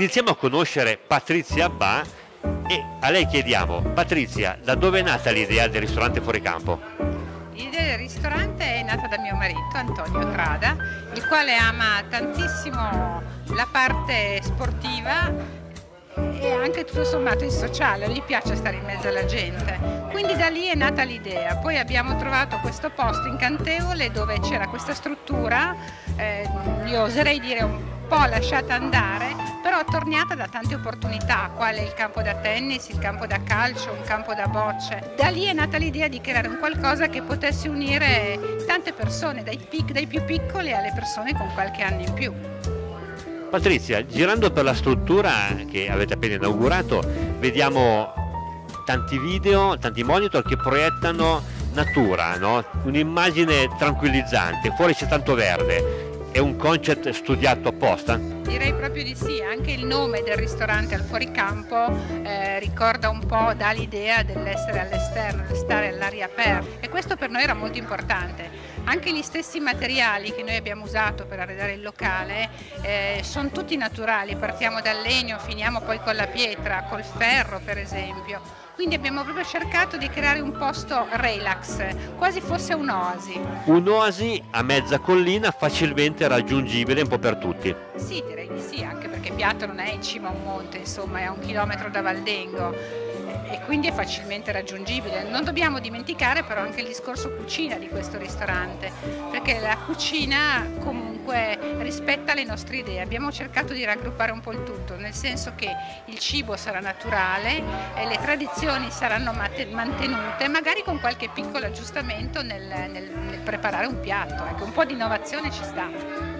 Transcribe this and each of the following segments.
iniziamo a conoscere Patrizia Abba e a lei chiediamo, Patrizia, da dove è nata l'idea del ristorante fuori campo? L'idea del ristorante è nata da mio marito Antonio Trada, il quale ama tantissimo la parte sportiva e anche tutto sommato il sociale, gli piace stare in mezzo alla gente. Quindi da lì è nata l'idea. Poi abbiamo trovato questo posto incantevole dove c'era questa struttura, eh, io oserei dire un po' lasciata andare, attorniata da tante opportunità, quale il campo da tennis, il campo da calcio, un campo da bocce. Da lì è nata l'idea di creare un qualcosa che potesse unire tante persone, dai, pic, dai più piccoli alle persone con qualche anno in più. Patrizia, girando per la struttura che avete appena inaugurato, vediamo tanti video, tanti monitor che proiettano natura, no? un'immagine tranquillizzante, fuori c'è tanto verde, è un concept studiato apposta? Direi proprio di sì, anche il nome del ristorante al fuoricampo eh, ricorda un po', dà l'idea dell'essere all'esterno, di stare all'aria aperta e questo per noi era molto importante. Anche gli stessi materiali che noi abbiamo usato per arredare il locale eh, sono tutti naturali, partiamo dal legno, finiamo poi con la pietra, col ferro per esempio. Quindi abbiamo proprio cercato di creare un posto relax, quasi fosse un'oasi. Un'oasi a mezza collina facilmente raggiungibile un po' per tutti. Sì, direi di sì, anche perché Piatto non è in cima a un monte, insomma è a un chilometro da Valdengo e quindi è facilmente raggiungibile. Non dobbiamo dimenticare però anche il discorso cucina di questo ristorante, perché la cucina comunque rispetta le nostre idee. Abbiamo cercato di raggruppare un po' il tutto, nel senso che il cibo sarà naturale, le tradizioni saranno mantenute, magari con qualche piccolo aggiustamento nel, nel, nel preparare un piatto. Ecco, un po' di innovazione ci sta.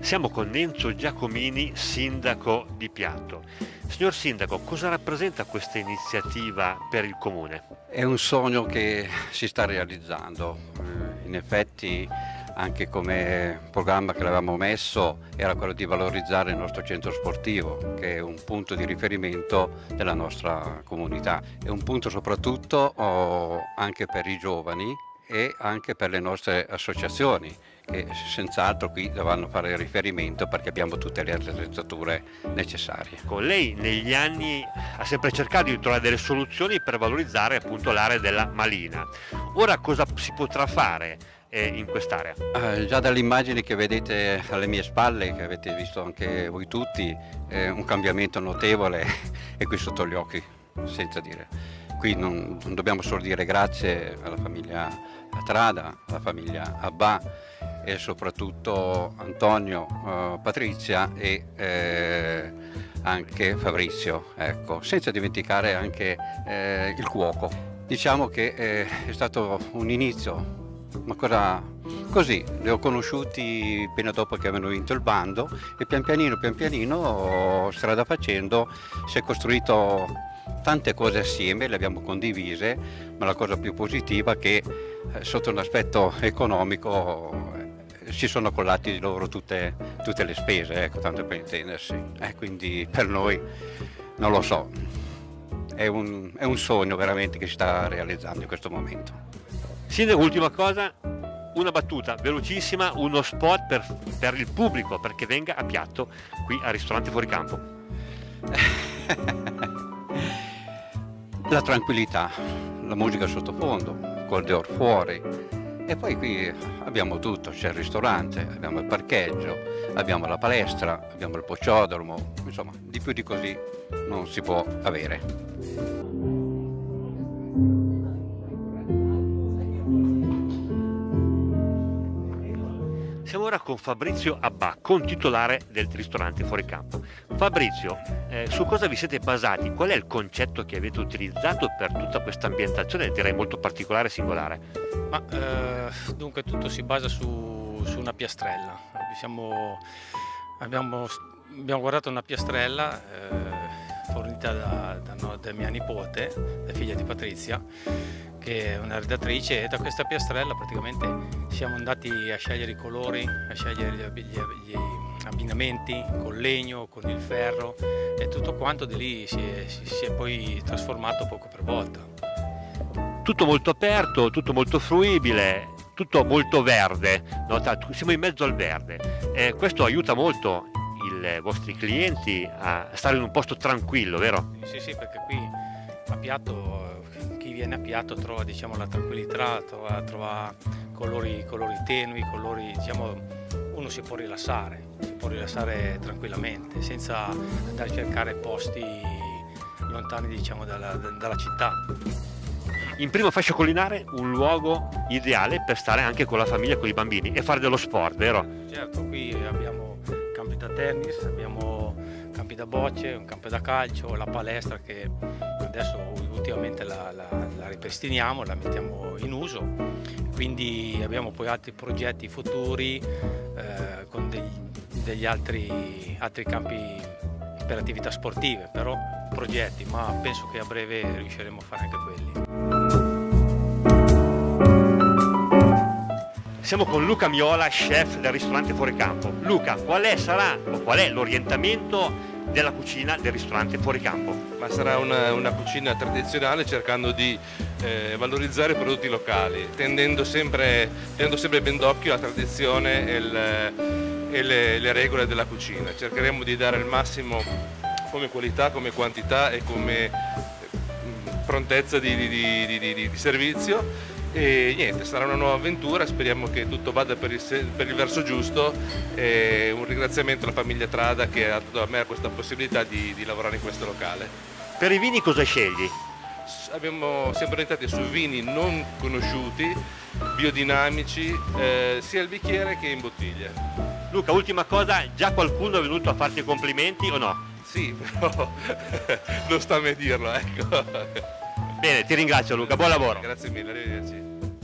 Siamo con Enzo Giacomini, sindaco di Piatto. Signor Sindaco, cosa rappresenta questa iniziativa per il Comune? È un sogno che si sta realizzando. Eh, in effetti anche come programma che avevamo messo era quello di valorizzare il nostro centro sportivo, che è un punto di riferimento della nostra comunità. È un punto soprattutto oh, anche per i giovani e anche per le nostre associazioni che senz'altro qui dovranno fare riferimento perché abbiamo tutte le attrezzature necessarie. Con lei negli anni ha sempre cercato di trovare delle soluzioni per valorizzare appunto l'area della Malina. Ora cosa si potrà fare? Eh, in quest'area? Eh, già dalle immagini che vedete alle mie spalle, che avete visto anche voi tutti, è un cambiamento notevole e qui sotto gli occhi, senza dire. Qui non, non dobbiamo solo dire grazie alla famiglia Atrada, alla famiglia Abba e soprattutto Antonio, eh, Patrizia e eh, anche Fabrizio, ecco. senza dimenticare anche eh, il cuoco. Diciamo che eh, è stato un inizio ma cosa così li ho conosciuti appena dopo che avevano vinto il bando e pian pianino pian pianino strada facendo si è costruito tante cose assieme le abbiamo condivise ma la cosa più positiva è che eh, sotto un aspetto economico si sono collati loro tutte, tutte le spese, ecco, tanto per intendersi. Eh, quindi per noi non lo so, è un, è un sogno veramente che si sta realizzando in questo momento. Sindaco, ultima cosa, una battuta velocissima, uno spot per, per, il pubblico perché venga a piatto qui al ristorante fuori campo. la tranquillità, la musica sottofondo, col deor fuori, e poi qui abbiamo tutto, c'è il ristorante, abbiamo il parcheggio, abbiamo la palestra, abbiamo il pociodromo, insomma di più di così non si può avere. Con Fabrizio Abba, con titolare del ristorante Fuori Campo. Fabrizio, eh, su cosa vi siete basati? Qual è il concetto che avete utilizzato per tutta questa ambientazione, direi molto particolare e singolare? Ma, eh, dunque tutto si basa su, su una piastrella. Siamo, abbiamo, abbiamo, guardato una piastrella eh, fornita da, da, da mia nipote, la figlia di Patrizia, che è una redattrice e da questa piastrella praticamente siamo andati a scegliere i colori, a scegliere gli, gli abbinamenti con legno, con il ferro e tutto quanto di lì si è, si, è poi trasformato poco per volta. Tutto molto aperto, tutto molto fruibile, tutto molto verde, no? siamo in mezzo al verde. Eh, questo aiuta molto il, i vostri clienti a stare in un posto tranquillo, vero? Sì, sì, perché qui a Piatto, chi viene a Piatto trova diciamo, la tranquillità, trova, trova colori, colori, tenui, colori, diciamo, uno si può rilassare, si può rilassare tranquillamente, senza andare a cercare posti lontani diciamo, dalla, dalla città in primo fascia collinare un luogo ideale per stare anche con la famiglia con i bambini e fare dello sport, vero? Certo, qui abbiamo campi da tennis, abbiamo campi da bocce, un campo da calcio, la palestra che adesso ultimamente la, la, la ripristiniamo, la mettiamo in uso, quindi abbiamo poi altri progetti futuri eh, con degli, degli altri, altri campi per attività sportive, però progetti, ma penso che a breve riusciremo a fare anche quelli. Siamo con Luca Miola, chef del ristorante Fuoricampo. Luca, qual è, sarà, qual è l'orientamento della cucina del ristorante Fuoricampo? Ma sarà una, una cucina tradizionale cercando di eh, valorizzare i prodotti locali, tendendo sempre, tenendo sempre ben d'occhio la tradizione e, il, e le, le regole della cucina. Cercheremo di dare il massimo come qualità, come quantità e come mm, prontezza di, di, di, di servizio e niente, sarà una nuova avventura, speriamo che tutto vada per il, per il verso giusto e un ringraziamento alla famiglia Trada che ha dato a me questa possibilità di, di lavorare in questo locale. Per i vini cosa scegli? Abbiamo sempre orientati su vini non conosciuti, biodinamici, eh, sia il bicchiere che in bottiglia. Luca, ultima cosa, già qualcuno è venuto a farti complimenti o no? Sì, però non sta a me dirlo, ecco. Bene, ti ringrazio Luca, buon lavoro. Grazie mille, arrivederci.